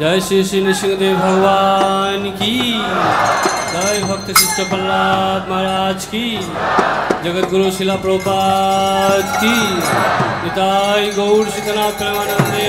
जय श्री श्री नृसिंहदेव भगवान की। जय भक्त शिष्ट प्रहलाद महाराज की। जगत गुरु शिला प्रभुपाद की। गौर शिकना प्रेमानंदे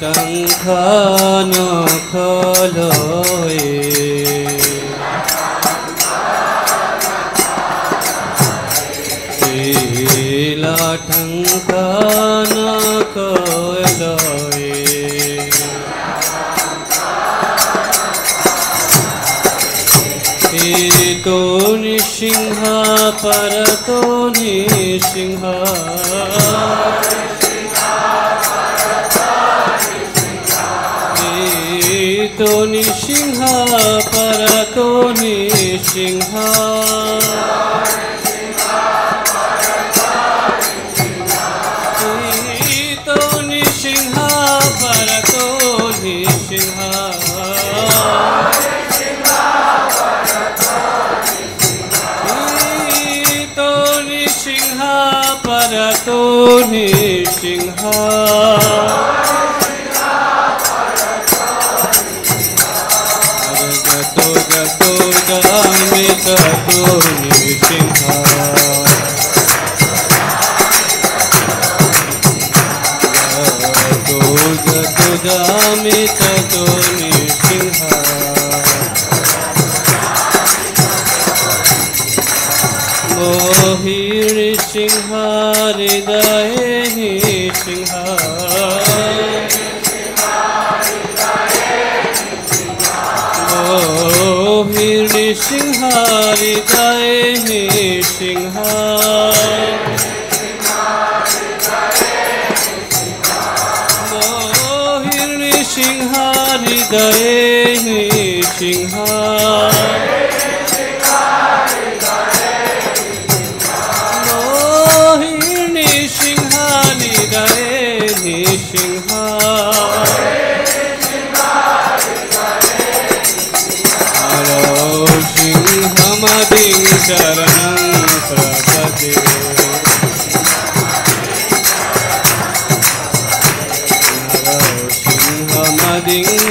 টংখন খলয়ে লঠংখন খলয়ে তো নৃসিংহ পর তো নৃসিংহ। तो नृसिंह पर तो सिंहा। तो नृसिंह पर तो नृसिंह तो नृसिंह पर तो Narasimha Oh, here is Singhari Dae Singhari Dae Singhari Dae Singhari Dae Singhari Dae Singhari Dae Hare Singha Mohini Singha Singha Singha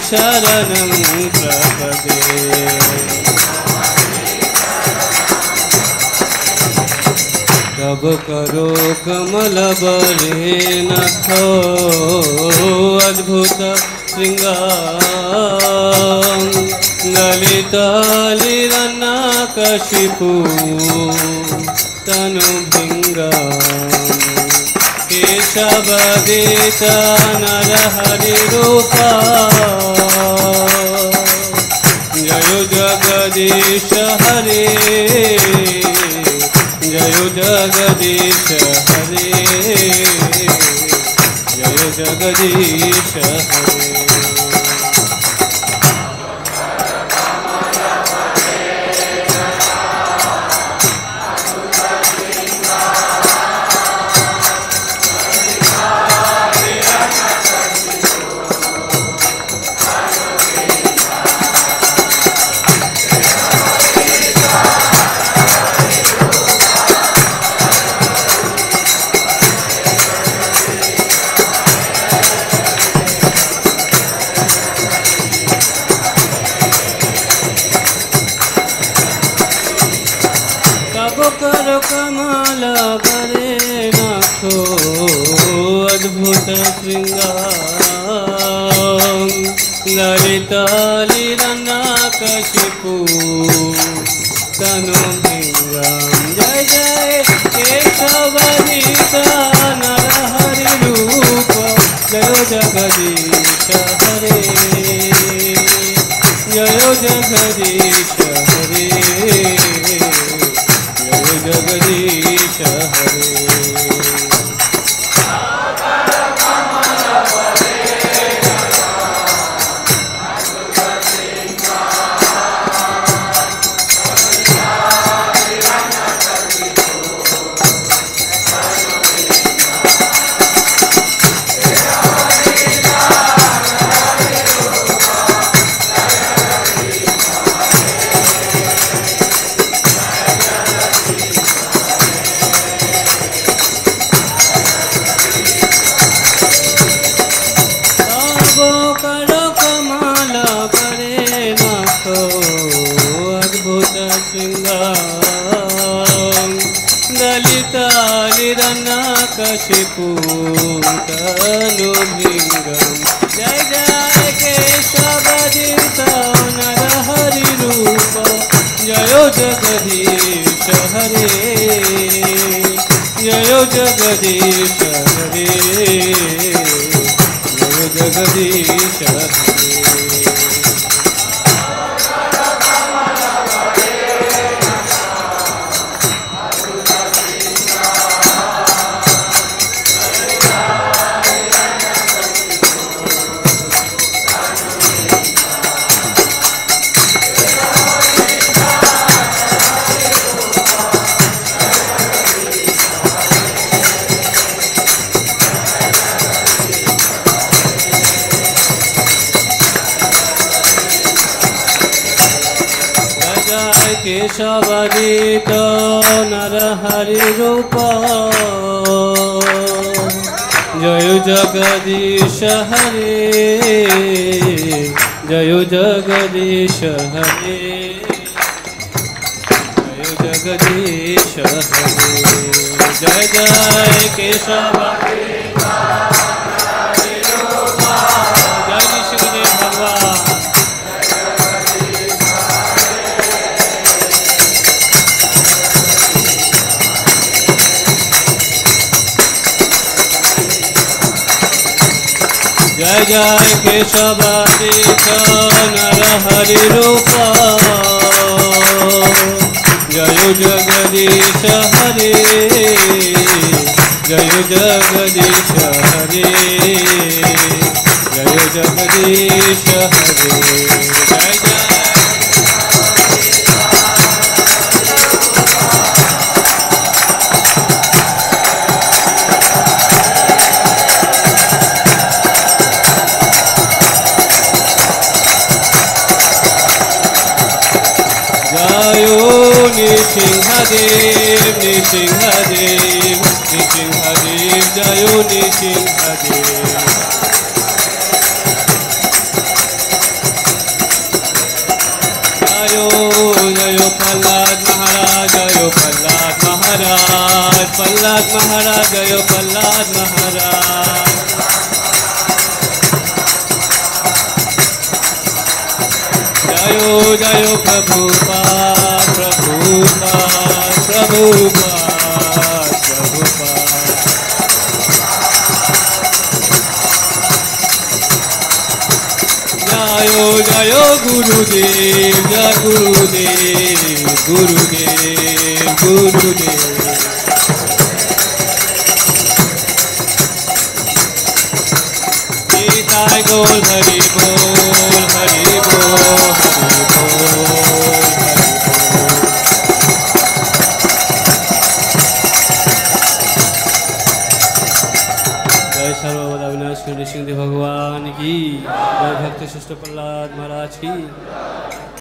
शरणं प्रपदे। तब करो कमल नथो अद्भुत शृङ्गारलितलिरना कशिपु केशवदेता नरहरिरूपा जयो जगदीश हरे। जयो जगदीश हरे। जय जगदीश हरे ललितालिरनाकशिपु तनु भृङ्गं जय जय केशवनिता नरहरिरूप जय जगदीश हरे। जय जगदीश को करो करे नाथो अद्भुत श्रृंगार दलित कशिपूत अनुभिंगम जय जय केशव नर रूप जयो जगदीश हरे, जयो जगदीश Shut up. জয় কেশবদিত নর হরি রূপ জয় জগদীশ হরে জয় জগদীশ হরে জয় জগদীশ হরে জয় জয় কেশব জয় নৃসিংহদেব ভগবান जय जय केशवादित नर हरि रूप। जय जगदीश हरे। जय जगदीश हरे। जय जगदीश हरे। जय गायो नृसिंहदेव नृसिंहदेव नृसिंहदेव जयो नृसिंहदेव प्रहलाद महाराज गयो प्रहलाद महाराज जयो जयो प्रभु प्रभु प्रभु जयो जयो गुरुदेव, जय गुरुदेव गुरुदेव गुरुदेव। गोल हरि बोल हरि बोल। शिष्ट प्रहलाद महाराज की।